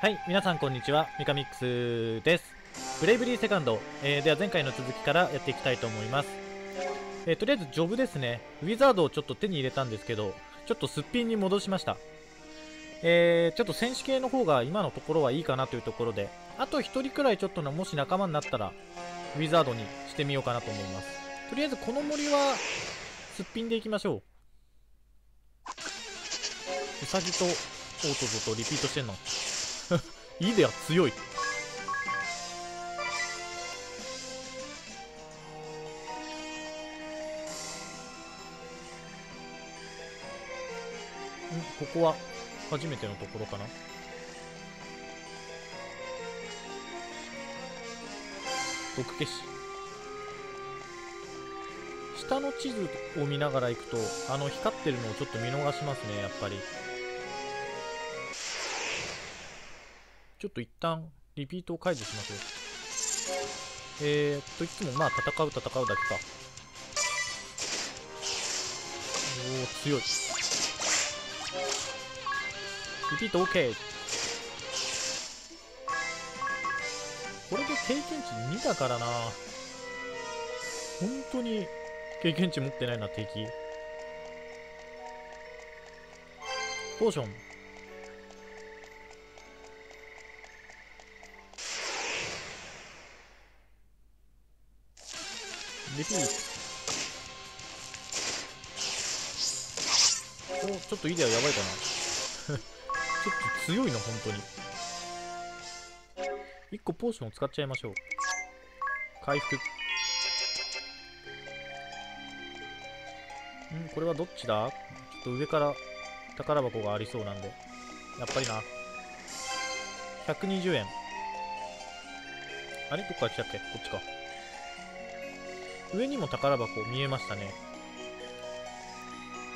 はい、皆さんこんにちは、ミカミックスです。ブレイブリーセカンド、えー、では前回の続きからやっていきたいと思います。えー、とりあえずジョブですね。ウィザードをちょっと手に入れたんですけど、ちょっとすっぴんに戻しました。えー、ちょっと戦士系の方が今のところはいいかなというところで、あと1人くらいちょっとのもし仲間になったら、ウィザードにしてみようかなと思います。とりあえずこの森は、すっぴんでいきましょう。ウサギとオートゾとリピートしてんのイデア強い。ここは初めてのところかな？毒消し。下の地図を見ながら行くとあの光ってるのをちょっと見逃しますねやっぱり。ちょっと一旦リピートを解除しましょう。えー、っと、いつもまあ戦う戦うだけか。おお強い。リピート OK。これで経験値2だからな。本当に経験値持ってないな、敵。ポーション。リピートおちょっとイデアやばいかな。ちょっと強いな本当に。1個ポーションを使っちゃいましょう。回復。んこれはどっちだ？ちょっと上から宝箱がありそうなんで。やっぱりな。120円。あれ？どっから来たっけ？こっちか。上にも宝箱見えましたね。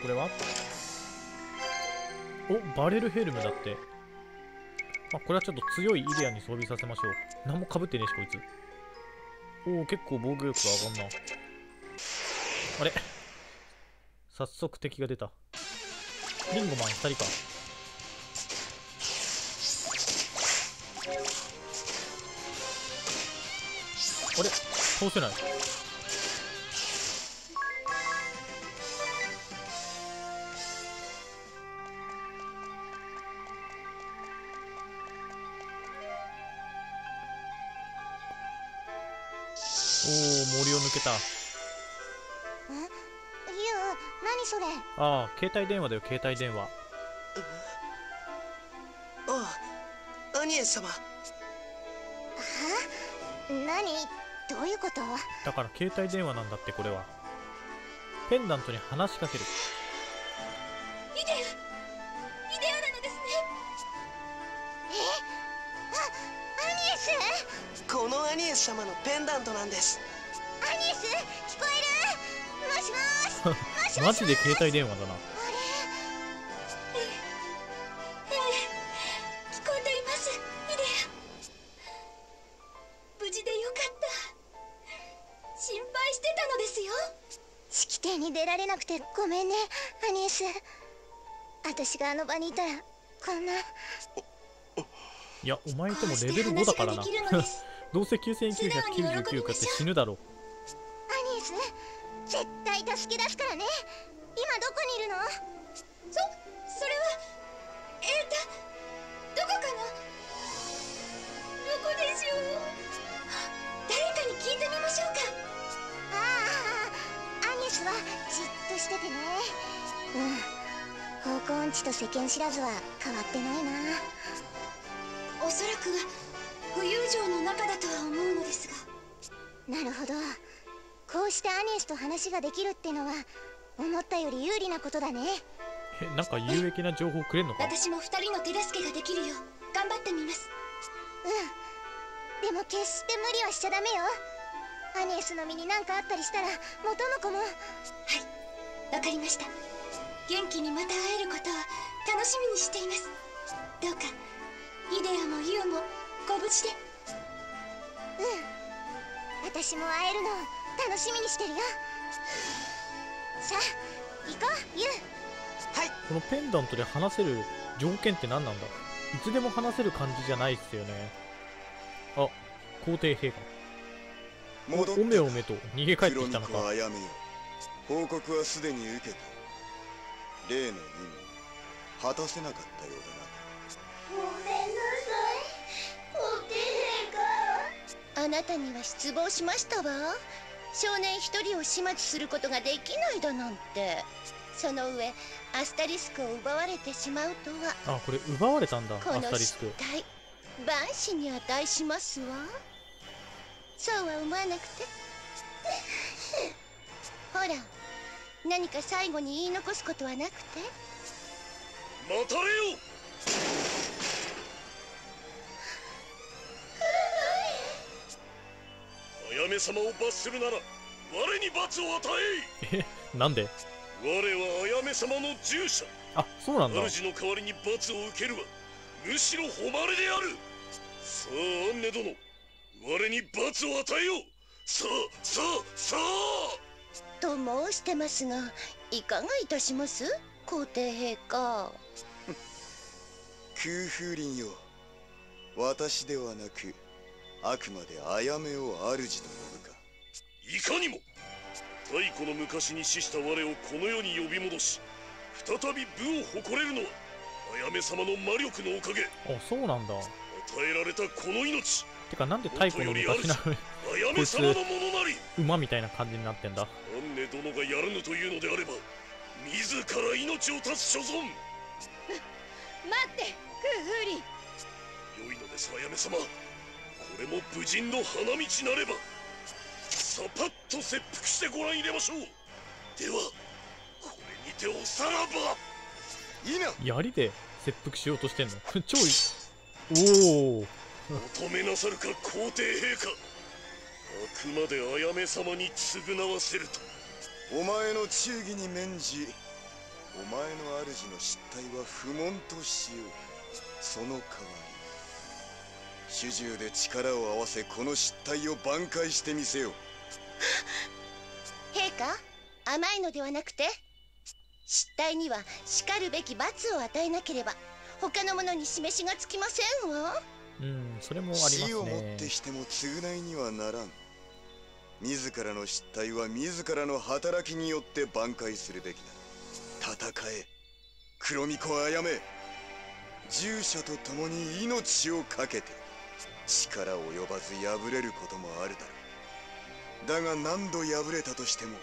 これは？おバレルヘルムだって。あこれはちょっと強いイデアに装備させましょう。何もかぶってねえしこいつ。おお結構防御力が上がんな。あれ？早速敵が出た。リンゴマン2人か。あれ？倒せない。おお森を抜けた。え？ゆう何それ？ああ携帯電話だよ携帯電話。ああアニエ様。は？何？どういうこと？だから携帯電話なんだってこれは。ペンダントに話しかけるアニエス聞こえる？もしもし？マジで携帯電話だな。あええ聞こえていますイデア無事でよかった心配してたのですよ式典に出られなくてごめんねアニエス私があの場にいたらこんないやお前ともレベル5だからなどうせ9999かって死ぬだろアニエス絶対助け出すからね。今どこにいるの？そそれはえー、とどこかな？どこでしょう？誰かに聞いてみましょうか。ああアニエスはじっとしててね。うん。方向音痴と世間知らずは変わってないな。おそらくは浮遊城の中だとは思うのですが。なるほど。こうしてアニエスと話ができるってのは思ったより有利なことだね。えなんか有益な情報くれんのか？私も二人の手助けができるよう。頑張ってみます。うん。でも決して無理はしちゃダメよ。アニエスの身に何かあったりしたら元の子も。はい。わかりました。元気にまた会えることを楽しみにしています。どうかイデアもユウもご無事で。うん。私も会えるのを楽しみにしてるよ。さあ行こうユウ。はい。このペンダントで話せる条件って何なんだ？つでも話せる感じじゃないっすよね。あ皇帝陛下。戻っおめおめと逃げ帰ってきたのか。黒巫女あやめよ報告はすでに受けた例の任務果たせなかったようだなあなたには失望しましたわ。少年一人を始末することができないだなんて。その上アスタリスクを奪われてしまうとは。あこれ奪われたんだアこの失スタリスク。態万死に値しますわ。そうは思わなくて。ほら何か最後に言い残すことはなくて。待たれよめ様を罰するなら我に罰を与えなんで？え我はあやめ様の従者。あそうなんだ。主の代わりに罰を受けるはむしろ誉れである。さあアンネ殿。我に罰を与えよう。さあさあさあ。と申してますがいかがいたします？皇帝陛下。空風林よ。私ではなくあくまであやめを主と呼ぶか。いかにも太古の昔に死した我をこの世に呼び戻し再び武を誇れるのはあやめ様の魔力のおかげ。あそうなんだ。与えられたこの命。てかなんで太古の昔なのにあやめ様のものなり馬みたいな感じになってんだ。アンネ殿がやらぬというのであれば自ら命を絶つ所存。待って空風林良いのですあやめ様。これも無人の花道なればさパッと切腹してご覧入れましょう。ではこれにておさらば。いいな。槍で切腹しようとしてんの？超いおお求めなさるか皇帝陛下。あくまであやめ様に償わせると。お前の忠義に免じお前の主の失態は不問としよう。その代わり主従で力を合わせこの失態を挽回してみせよ陛下甘いのではなくて失態にはしかるべき罰を与えなければ他の者に示しがつきませんわ。うんそれもあります死をもっねてしても償いにはならん。自らの失態は自らの働きによって挽回するべきだ。戦え。黒巫女あやめ。従者と共に命を懸けて力及ばず敗れることもあるだろう。だが何度敗れたとしても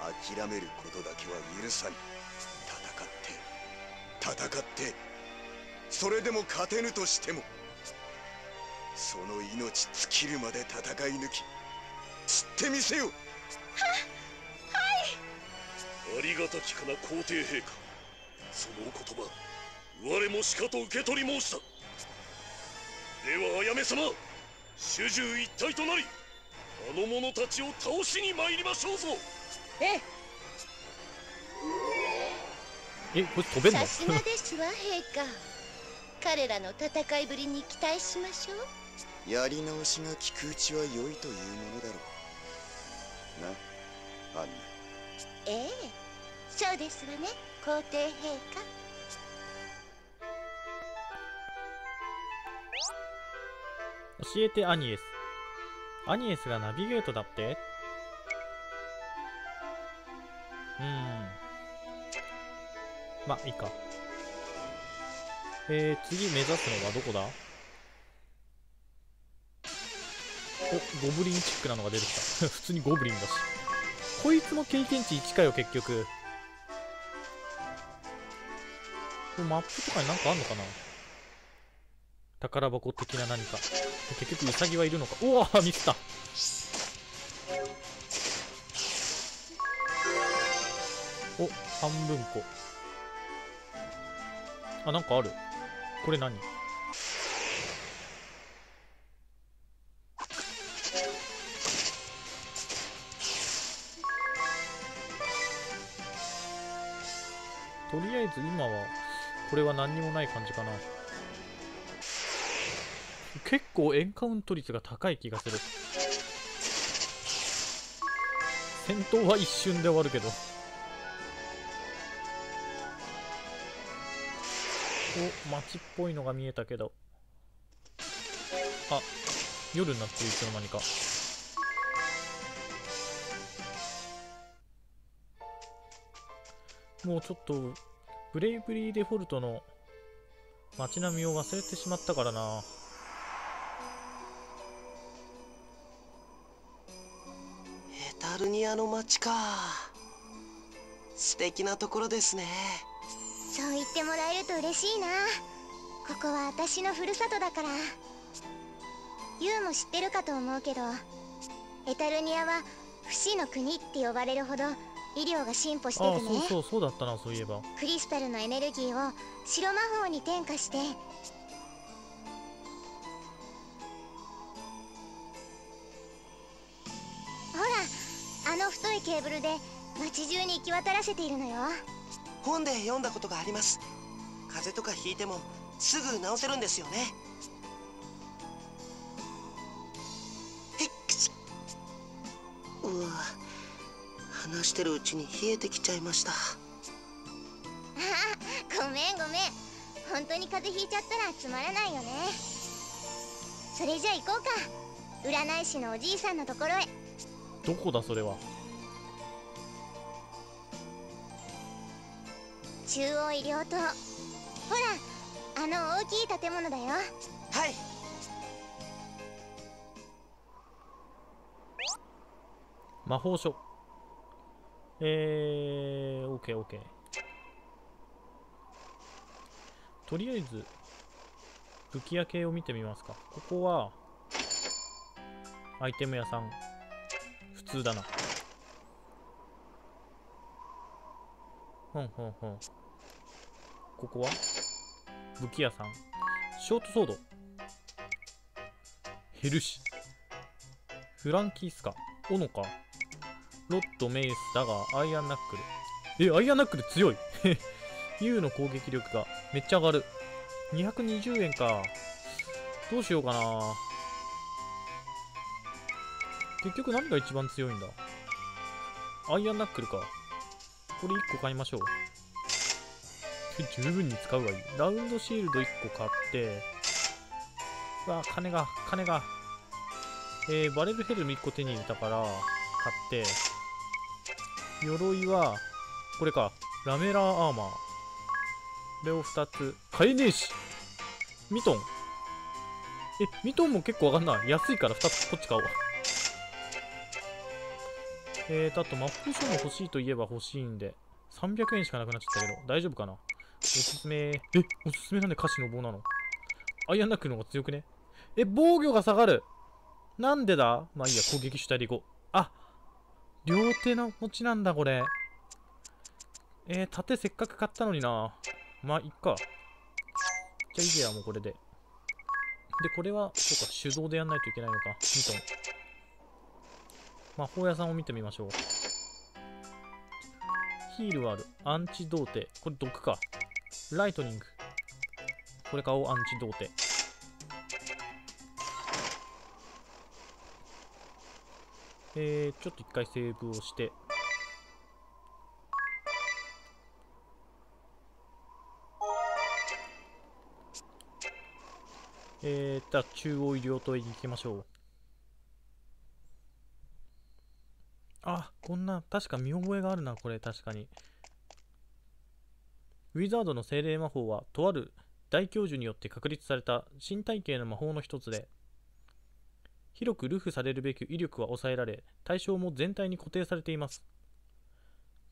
諦めることだけは許さぬ。戦って戦ってそれでも勝てぬとしてもその命尽きるまで戦い抜き散ってみせよ。ありがたきかな皇帝陛下。そのお言葉我もしかと受け取り申した。ではあやめ様主従一体となりあの者たちを倒しに参りましょうぞ。ええ。えこれ飛べんの？さすがですわ陛下彼らの戦いぶりに期待しましょう。やり直しが効くうちは良いというものだろう。なアンナ。ええ。そうですわね。皇帝陛下教えてアニエス。アニエスがナビゲートだって？うーん。まあいいか。えー、次目指すのはどこだ？おゴブリンチックなのが出てきた。普通にゴブリンだし。こいつも経験値1かよ結局。これマップとかになんかあんのかな？宝箱的な何か。結局ウサギはいるのか。うわーミスった。お半分こ。あなんかある。これ何？とりあえず今はこれは何にもない感じかな。結構エンカウント率が高い気がする。戦闘は一瞬で終わるけど。お街っぽいのが見えたけど。あ夜になっていつの間にか。もうちょっとブレイブリーデフォルトの街並みを忘れてしまったからな。エタルニアの街か。素敵なところですね。そう言ってもらえると嬉しいな。ここは私のふるさとだから。ユウも知ってるかと思うけどエタルニアは不死の国って呼ばれるほど医療が進歩してああてねそうそうそうだったなそういえば。クリスタルのエネルギーを白魔法に転化してケーブルで街中に行き渡らせているのよ。本で読んだことがあります。風邪とかひいてもすぐ治せるんですよね。うわ話してるうちに冷えてきちゃいました。ごめんごめん。本当に風邪ひいちゃったらつまらないよね。それじゃあ行こうか。占い師のおじいさんのところへ。どこだそれは？中央医療棟。ほらあの大きい建物だよ。はい。魔法書えー、OK OK とりあえず武器屋系を見てみますか。ここはアイテム屋さん。普通だな。ほんほんほんここは？武器屋さんショートソードヘルシフランキースカオノかロッド、メイス、ダガー、アイアンナックル。え、アイアンナックル強い ?U の攻撃力がめっちゃ上がる。220円か。どうしようかな。結局何が一番強いんだ？アイアンナックルか。これ1個買いましょう。十分に使うわいい。ラウンドシールド1個買って、うわ、金が、金が。えー、バレルヘルム1個手に入れたから、買って、鎧は、これか。ラメラーアーマー。これを2つ。買えねえしミトン。え、ミトンも結構上がんない。安いから2つこっち買おう。えーと、あと魔法書も欲しいといえば欲しいんで、300円しかなくなっちゃったけど、大丈夫かな？おすすめ。え、おすすめなんで歌詞の棒なの？アイアンナックの方が強くね？え、防御が下がるなんでだ？まあいいや、攻撃主体でいこう。あ両手の持ちなんだ、これ。えー、盾せっかく買ったのにな。まあ、いっか。じゃあ、いいや、もうこれで。で、これは、そうか、手動でやんないといけないのか。ミトン。魔法屋さんを見てみましょう。ヒールはある。アンチ童貞。これ毒か。ライトニング。これ買おう、アンチ童貞。えー、ちょっと一回セーブをして。えー、じゃあ中央医療棟へ行きましょう。あ、こんな、確か見覚えがあるな、これ、確かに。ウィザードの精霊魔法は、とある大教授によって確立された新体系の魔法の一つで、広く流布されるべき威力は抑えられ、対象も全体に固定されています。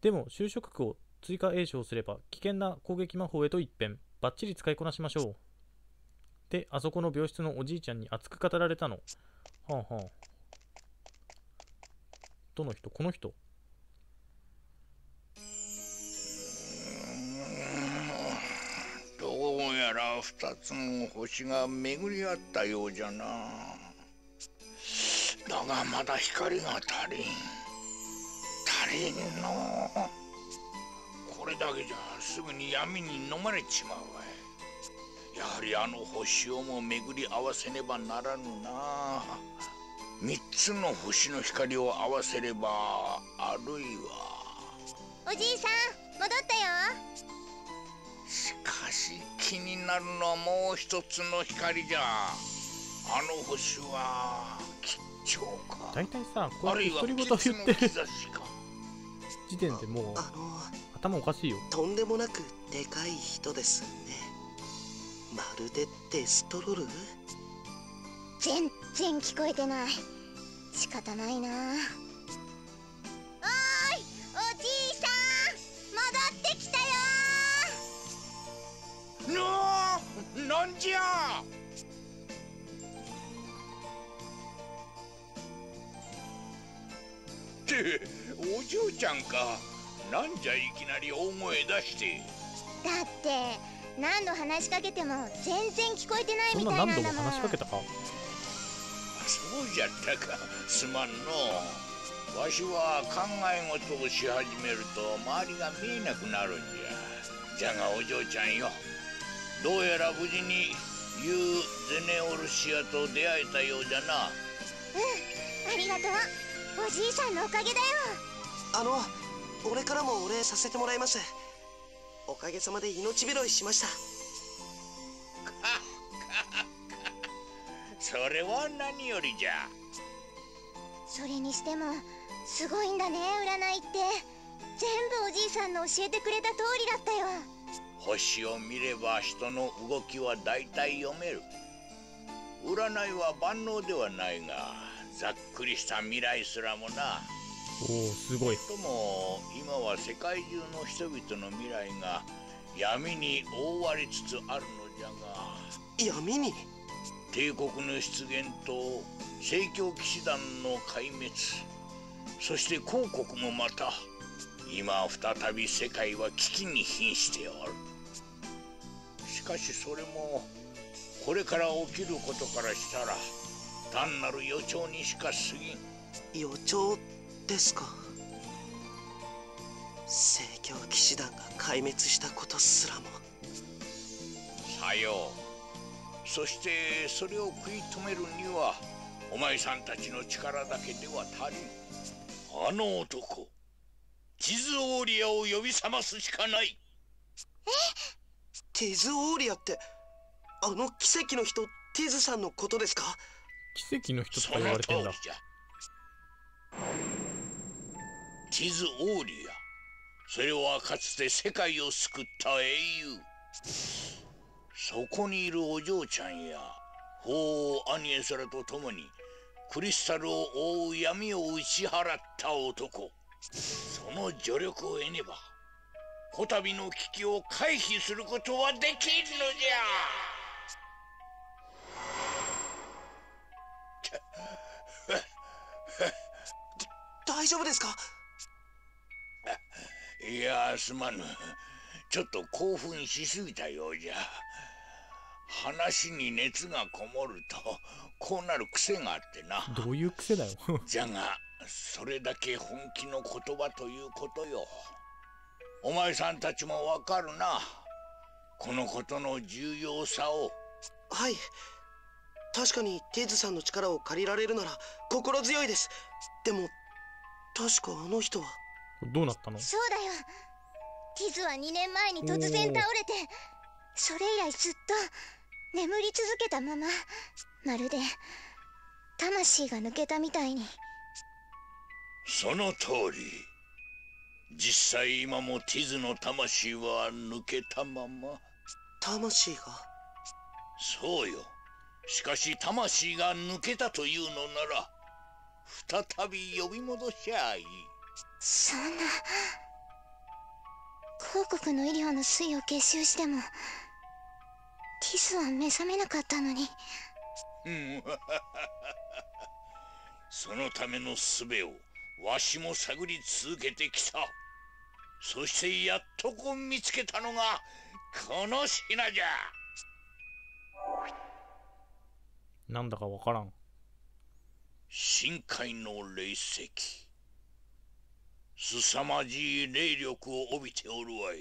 でも、就職区を追加詠唱すれば、危険な攻撃魔法へと一変、バッチリ使いこなしましょう。で、あそこの病室のおじいちゃんに熱く語られたの。はあはあ。どの人？この人？二つの星が巡り合ったようじゃな。だがまだ光が足りん。足りんの。これだけじゃすぐに闇に飲まれちまうわい。やはりあの星をも巡り合わせねばならぬな。三つの星の光を合わせればあるいは。おじいさん戻ったよし気になるのはもう一つの光じゃ。あの星は吉兆か。大体さこうあるいはやって独り言言ってる。時点でもうあの頭おかしいよ。とんでもなくでかい人ですね。まるでデストロール？全然聞こえてない。仕方ないなんじゃってお嬢ちゃんか。なんじゃいきなり大声出して。だって何度話しかけても全然聞こえてないみたいなんだもん。何度も話しかけたか？そうじゃったか。すまんのわしは考え事をし始めると周りが見えなくなるんじゃ。じゃがお嬢ちゃんよどうやら無事にユー・ゼネオルシアと出会えたようじゃな。うんありがとう。おじいさんのおかげだよ。あの俺からもお礼させてもらいます。おかげさまで命拾いしました。それは何よりじゃ。それにしてもすごいんだね占いって。全部おじいさんの教えてくれた通りだったよ星を見れば人の動きは大体読める。占いは万能ではないがざっくりした未来すらもな。おおすごい。とも今は世界中の人々の未来が闇に覆われつつあるのじゃが。闇に？帝国の出現と聖教騎士団の壊滅。そして広国もまた今再び世界は危機に瀕しておる。しかしそれもこれから起きることからしたら単なる予兆にしか過ぎん。予兆ですか。聖教騎士団が壊滅したことすらも。さよう。そしてそれを食い止めるにはお前さんたちの力だけでは足りん。あの男地図オーリアを呼び覚ますしかないティズ・オーリアってあの奇跡の人ティズさんのことですか？奇跡の人と言わの通りれてんだ。じゃ地図オーリアそれはかつて世界を救った英雄。そこにいるお嬢ちゃんや法王アニエスらと共にクリスタルを覆う闇を打ち払った男。その助力を得ねばこたびの危機を回避することはできんのじ大丈夫ですか？ゃいやすまぬ。ちょっと興奮しすぎたようじゃ。話に熱がこもるとこうなる癖があってな。どういう癖だよ。じゃがそれだけ本気の言葉ということよお前さんたちもわかるな。このことの重要さを。はい。確かにティズさんの力を借りられるなら心強いです。でも確かあの人は。どうなったの？そうだよ。ティズは2年前に突然倒れてそれ以来ずっと眠り続けたまま。まるで魂が抜けたみたいに。その通り実際今もティズの魂は抜けたまま。魂が？そうよ。しかし魂が抜けたというのなら再び呼び戻しゃいい。そんな。広告の医療の水を結集してもティズは目覚めなかったのに。うん。そのための術をわしも探り続けてきたそしてやっとこ見つけたのがこの品じゃ。なんだかわからん。深海の霊石。凄まじい霊力を帯びておるわい。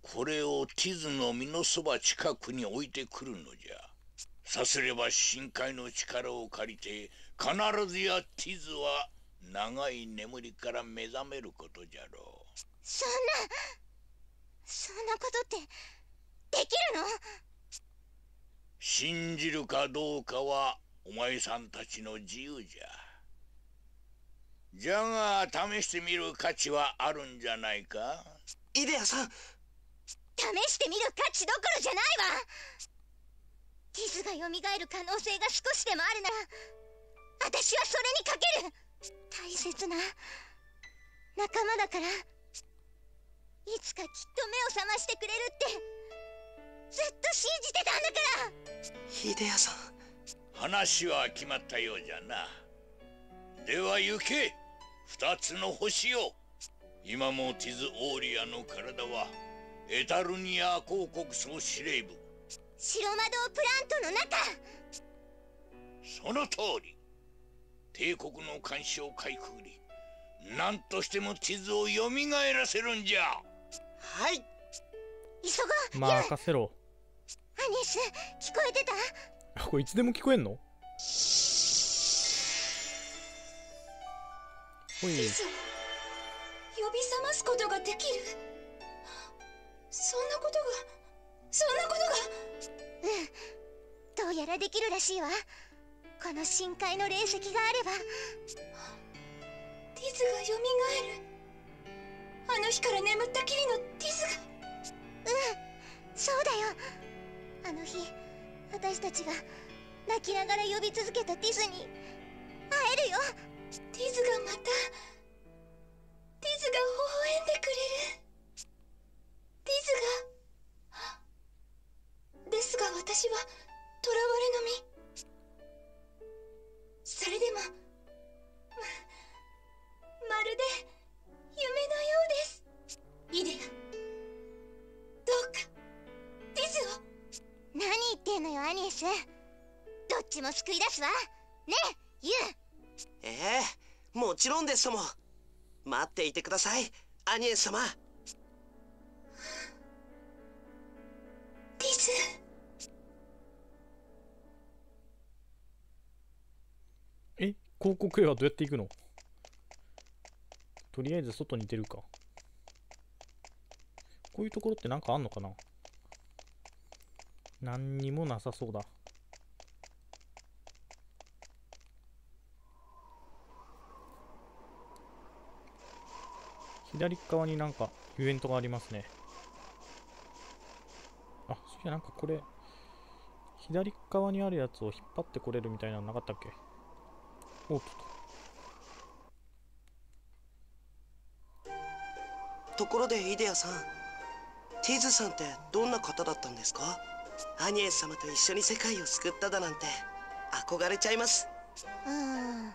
これをティズの身のそば近くに置いてくるのじゃ。さすれば深海の力を借りて必ずやティズは長い眠りから目覚めることじゃろうそんなそんなことってできるの？信じるかどうかはお前さんたちの自由じゃ。じゃが試してみる価値はあるんじゃないか？イデアさん。試してみる価値どころじゃないわ。ティズが蘇る可能性が少しでもあるなら私はそれにかける。大切な仲間だからいつかきっと目を覚ましてくれるってずっと信じてたんだから。ヒデアさん。話は決まったようじゃな。では行け。二つの星を。今もティズ・オーリアの体はエタルニア公国総司令部。白魔導プラントの中。その通り。帝国の監視をかいくぐり何としても地図を蘇らせるんじゃはい。急ごう。任せろ。アニス聞こえてた？あこれいつでも聞こえんの？ほい。呼び覚ますことができる？そんなことがそんなことが。どうやらできるらしいわ。この深海の霊石があれば。ティズが蘇るあの日から眠ったきりのティズが。うんそうだよ。あの日私たちが泣きながら呼び続けたティズに会えるよ。ティズがまたティズが微笑んでくれる。ティズがですが私はちも救い出すわねえユウええもちろんですとも。待っていてくださいアニエス様。ティズえ広告絵はどうやって行くの？とりあえず外に出るか。こういうところってなんかあんのかな？何にもなさそうだ左側になんかイベントがありますね。あそういやなんかこれ左側にあるやつを引っ張ってこれるみたいなのなかったっけ？おっとと。ころでイデアさんティズさんってどんな方だったんですか？アニエス様と一緒に世界を救っただなんて憧れちゃいます。うーん。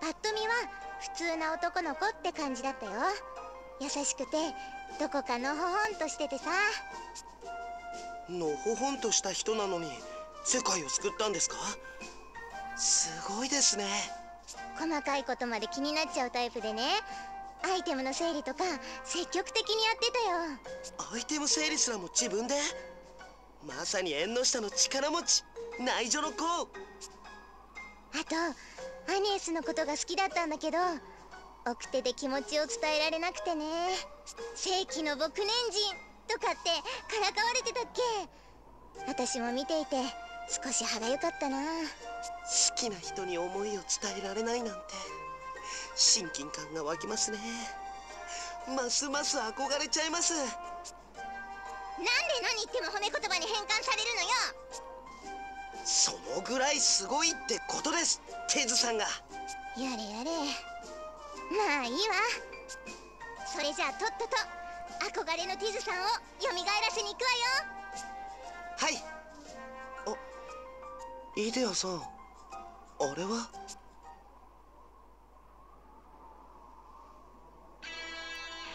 パッと見は普通な男の子って感じだったよ。優しくてどこかのほほんとしててさ。のほほんとした人なのに世界を救ったんですか？すごいですね。細かいことまで気になっちゃうタイプでね。アイテムの整理とか積極的にやってたよ。アイテム整理すらも自分で？まさに縁の下の力持ち内助の子。あとアニエスのことが好きだったんだけど奥手で気持ちを伝えられなくてね。世紀の僕年人とかってからかわれてたっけ。私も見ていて少し歯がゆかったな。好きな人に思いを伝えられないなんて。親近感が湧きますね。ますます憧れちゃいます。なんで何言っても褒め言葉に変換されるのよそのぐらいすごいってことですテズさんが。やれやれ。まあいいわ。それじゃあとっとと憧れのティズさんを蘇らせに行くわよ。はい。あイデアさん。あれは？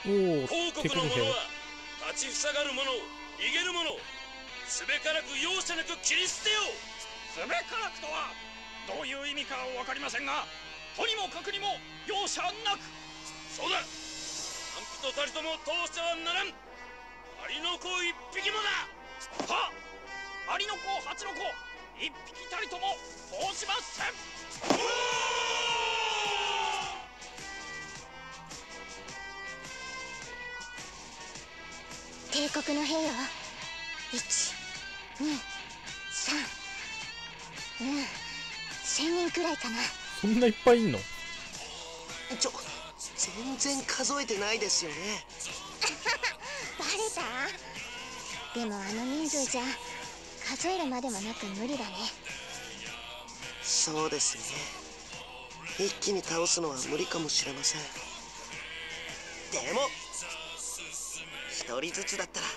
おお広テクニ兵告の者は立ちふさがる者逃げる者すべからく容赦なく切り捨てよすべからくとはどういう意味か分かりませんがとにもかくにも容赦なく。そうだ。何人たりとも通してはならん。アリの子一匹もだ。はアリの子ハチの子。一匹たりとも通しません。帝国の兵よ1 2うん。1000人くらいかな。そんないっぱいいんの？ちょ全然数えてないですよね。バレた？でもあの人数じゃ数えるまでもなく無理だね。そうですね。一気に倒すのは無理かもしれません。でも一人ずつだったら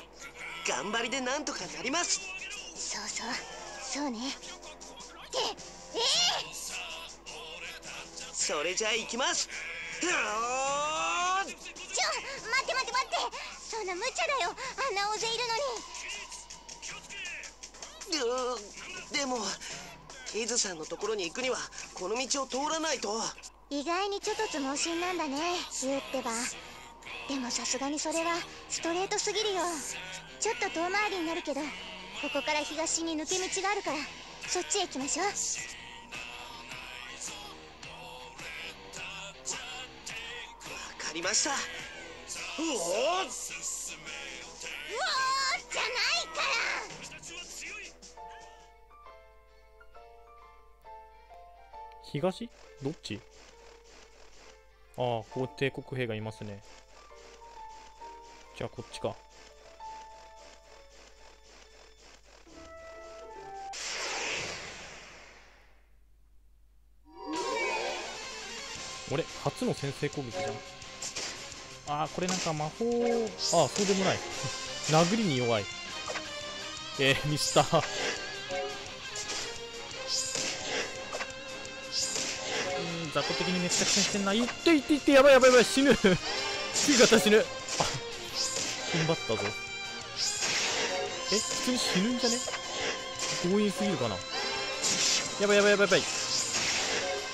頑張りでなんとかなります。そうそう。そうねそれじゃあ行きます。ちょ待って待って待って。そんな無茶だよ。あんな大勢いるのに。でもイズさんのところに行くにはこの道を通らないと。意外にちょっとつ盲信なんだね言うってば。でもさすがにそれはストレートすぎるよ。ちょっと遠回りになるけどここから東に抜け道があるからそっちへ行きましょうりました。うおーうおーじゃないから。東？どっち？ああここ帝国兵がいますね。じゃあこっちか。俺初の先制攻撃じゃん。ああこれなんか魔法。ああそうでもない。殴りに弱い。えー、ミスター。うん雑魚的にめっちゃ苦戦してんな。いっていっていってやばいやばいやばい死ぬ。次方死ぬ。あ踏ん張ったぞ。え普通に死ぬんじゃね？強引すぎるかな。やばいやばいやばいやばい。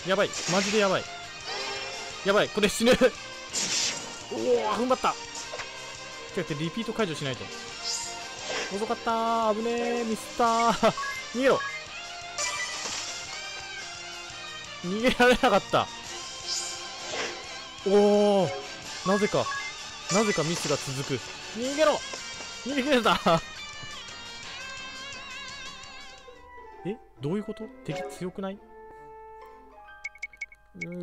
やばい。マジでやばい。やばい。これ死ぬ。おお踏ん張った。違ってリピート解除しないと。遅かった。ー危ねえミスった。ー 逃げろ。逃げられなかった。おおなぜかなぜかミスが続く。逃げろ。逃げれた。えどういうこと？敵強くない？ん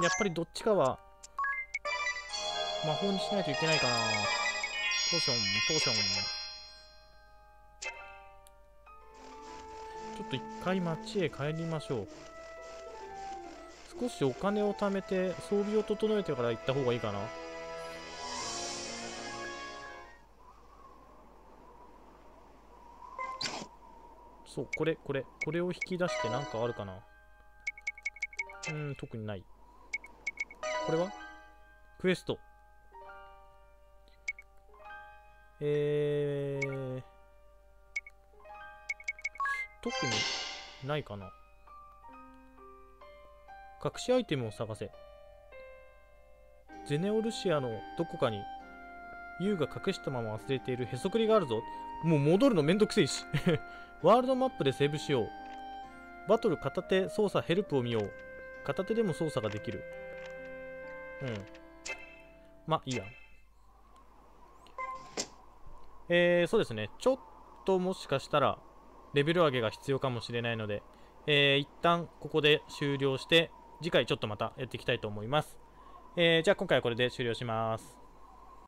やっぱりどっちかは魔法にしないといけないかな。ポーションポーションちょっと一回町へ帰りましょう。少しお金を貯めて装備を整えてから行った方がいいかな。そうこれこれ。これを引き出してなんかあるかな。うん特にない。これは？クエスト。えー、特にないかな。隠しアイテムを探せ。ゼネオルシアのどこかにユウが隠したまま忘れているへそくりがあるぞ。もう戻るのめんどくせえし。ワールドマップでセーブしよう。バトル片手操作ヘルプを見よう。片手でも操作ができる。うん。まいいや。えー、そうですねちょっともしかしたらレベル上げが必要かもしれないので、えー、一旦ここで終了して次回ちょっとまたやっていきたいと思います。えー、じゃあ今回はこれで終了します。